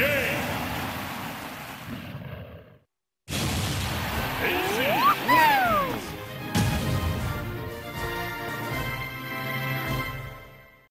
game. It's